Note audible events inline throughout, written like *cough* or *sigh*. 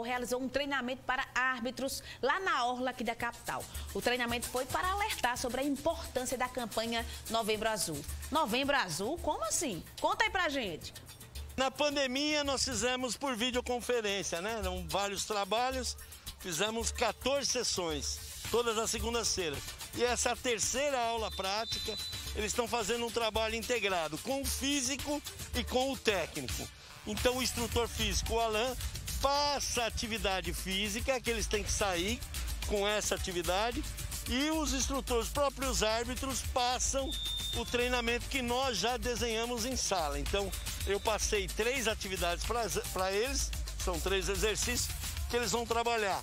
realizou um treinamento para árbitros lá na orla aqui da capital. O treinamento foi para alertar sobre a importância da campanha Novembro Azul. Novembro Azul? Como assim? Conta aí pra gente. Na pandemia nós fizemos por videoconferência, né? Eram vários trabalhos, fizemos 14 sessões, todas as segundas-feiras. E essa é terceira aula prática, eles estão fazendo um trabalho integrado com o físico e com o técnico. Então o instrutor físico, o Alain, passa a atividade física, que eles têm que sair com essa atividade, e os instrutores, os próprios árbitros, passam o treinamento que nós já desenhamos em sala. Então, eu passei três atividades para eles, são três exercícios que eles vão trabalhar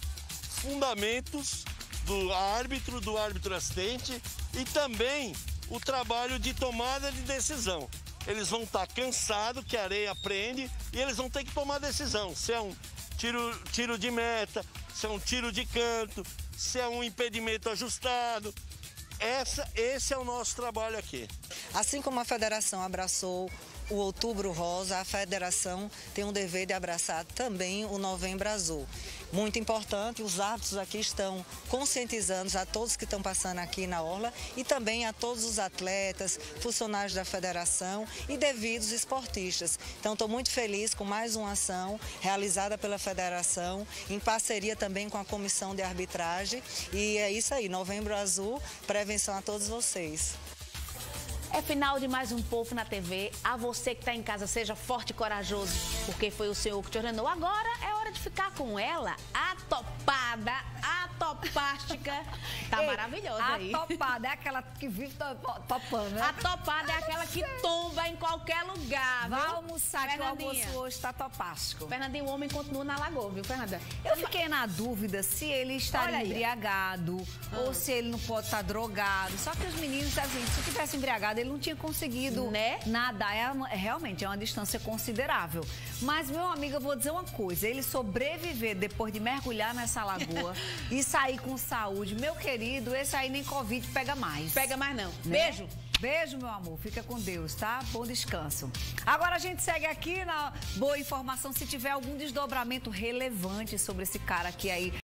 fundamentos do árbitro, do árbitro assistente e também o trabalho de tomada de decisão. Eles vão estar tá cansados, que a areia prende, e eles vão ter que tomar decisão. Se é um tiro, tiro de meta, se é um tiro de canto, se é um impedimento ajustado. Essa, esse é o nosso trabalho aqui. Assim como a federação abraçou o Outubro Rosa, a federação tem um dever de abraçar também o Novembro Azul. Muito importante, os árbitros aqui estão conscientizando a todos que estão passando aqui na Orla e também a todos os atletas, funcionários da federação e devidos esportistas. Então, estou muito feliz com mais uma ação realizada pela federação, em parceria também com a comissão de arbitragem. E é isso aí, Novembro Azul, prevenção a todos vocês. É final de mais um Povo na TV. A você que está em casa, seja forte e corajoso, porque foi o Senhor que te ordenou. Agora é hora de ficar com ela, a topada, a topástica. Tá *laughs* Ei, maravilhosa a aí. A topada é aquela que vive topando, né? A topada é aquela que *laughs* qualquer lugar. Vai almoçar que o almoço hoje está topástico. Fernandinho, o homem continua na lagoa, viu, Fernanda? Eu fiquei na dúvida se ele está embriagado ah. ou se ele não pode estar drogado. Só que os meninos, assim, se tivesse embriagado, ele não tinha conseguido né? nadar. É, é, realmente é uma distância considerável. Mas, meu amigo, eu vou dizer uma coisa: ele sobreviver depois de mergulhar nessa lagoa *laughs* e sair com saúde, meu querido, esse aí nem Covid pega mais. Pega mais não. Né? Beijo. Beijo, meu amor. Fica com Deus, tá? Bom descanso. Agora a gente segue aqui na boa informação se tiver algum desdobramento relevante sobre esse cara aqui aí.